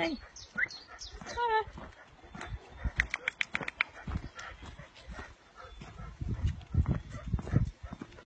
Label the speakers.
Speaker 1: Thanks.